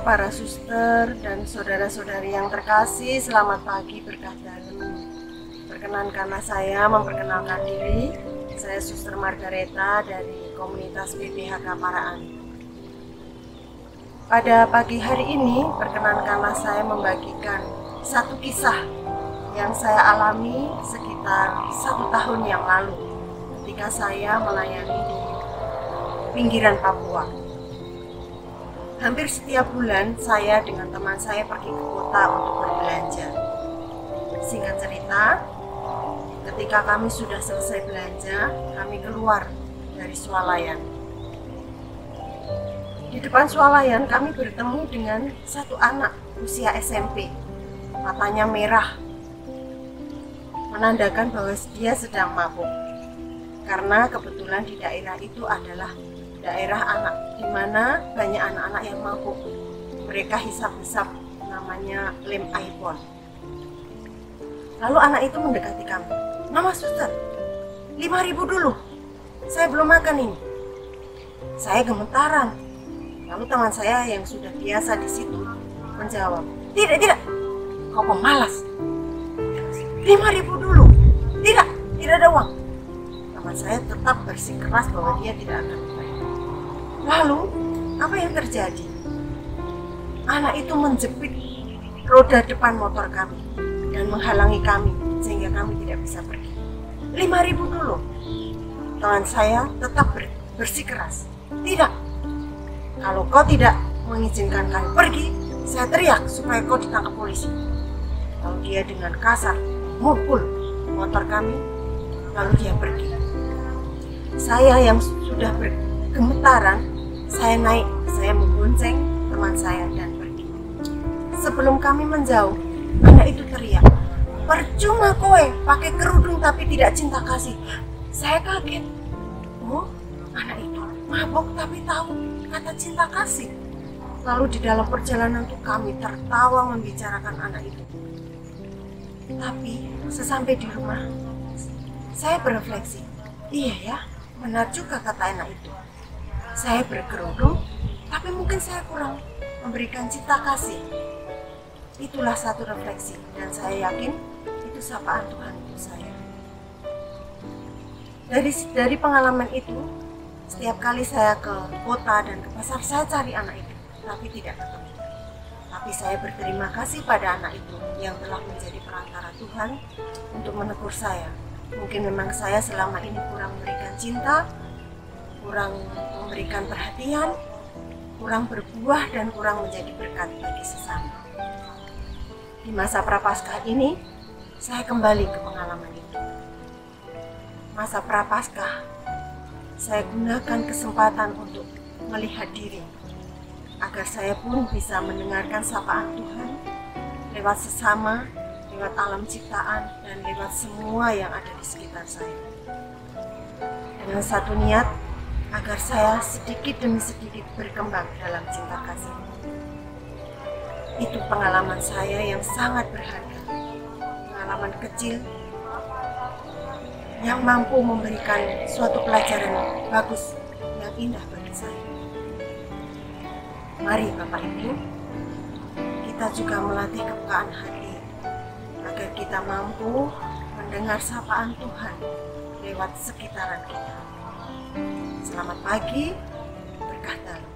para suster dan saudara-saudari yang terkasih, selamat pagi berkah dalam. Perkenankanlah saya memperkenalkan diri. Saya Suster Margareta dari komunitas BPHK Paraan. Pada pagi hari ini, perkenankanlah saya membagikan satu kisah yang saya alami sekitar satu tahun yang lalu ketika saya melayani di pinggiran Papua hampir setiap bulan saya dengan teman saya pergi ke kota untuk berbelanja. Singkat cerita, ketika kami sudah selesai belanja, kami keluar dari swalayan. Di depan swalayan kami bertemu dengan satu anak usia SMP. Matanya merah, menandakan bahwa dia sedang mabuk. Karena kebetulan di daerah itu adalah daerah anak di mana banyak anak-anak yang mabuk. Mereka hisap-hisap namanya lem iPhone. Lalu anak itu mendekati kami. Mama suster, 5000 dulu. Saya belum makan ini. Saya gemetaran. Lalu teman saya yang sudah biasa di situ menjawab, tidak, tidak. Kau pemalas. 5000 dulu. Tidak, tidak ada uang. Teman saya tetap bersikeras bahwa dia tidak akan Lalu, apa yang terjadi? Anak itu menjepit roda depan motor kami dan menghalangi kami sehingga kami tidak bisa pergi. 5000 dulu. Teman saya tetap ber bersikeras. Tidak. Kalau kau tidak mengizinkan kami pergi, saya teriak supaya kau ditangkap polisi. Lalu dia dengan kasar mukul motor kami, lalu dia pergi. Saya yang sudah bergemetaran saya naik, saya membonceng teman saya dan pergi. Sebelum kami menjauh, anak itu teriak, percuma kowe pakai kerudung tapi tidak cinta kasih. Saya kaget. Oh, anak itu mabok tapi tahu kata cinta kasih. Lalu di dalam perjalanan itu kami tertawa membicarakan anak itu. Tapi sesampai di rumah, saya berefleksi, iya ya, benar juga kata anak itu saya berkerudung, tapi mungkin saya kurang memberikan cinta kasih. Itulah satu refleksi, dan saya yakin itu sapaan Tuhan untuk saya. Dari dari pengalaman itu, setiap kali saya ke kota dan ke pasar, saya cari anak itu, tapi tidak ketemu. Tapi saya berterima kasih pada anak itu yang telah menjadi perantara Tuhan untuk menegur saya. Mungkin memang saya selama ini kurang memberikan cinta, kurang memberikan perhatian, kurang berbuah dan kurang menjadi berkat bagi sesama. Di masa prapaskah ini, saya kembali ke pengalaman itu. Masa prapaskah, saya gunakan kesempatan untuk melihat diri, agar saya pun bisa mendengarkan sapaan Tuhan lewat sesama, lewat alam ciptaan, dan lewat semua yang ada di sekitar saya. Dengan satu niat, agar saya sedikit demi sedikit berkembang dalam cinta kasih. Itu pengalaman saya yang sangat berharga, pengalaman kecil yang mampu memberikan suatu pelajaran bagus yang indah bagi saya. Mari Bapak Ibu, kita juga melatih kepekaan hati agar kita mampu mendengar sapaan Tuhan lewat sekitaran kita. Selamat pagi, berkah dalam.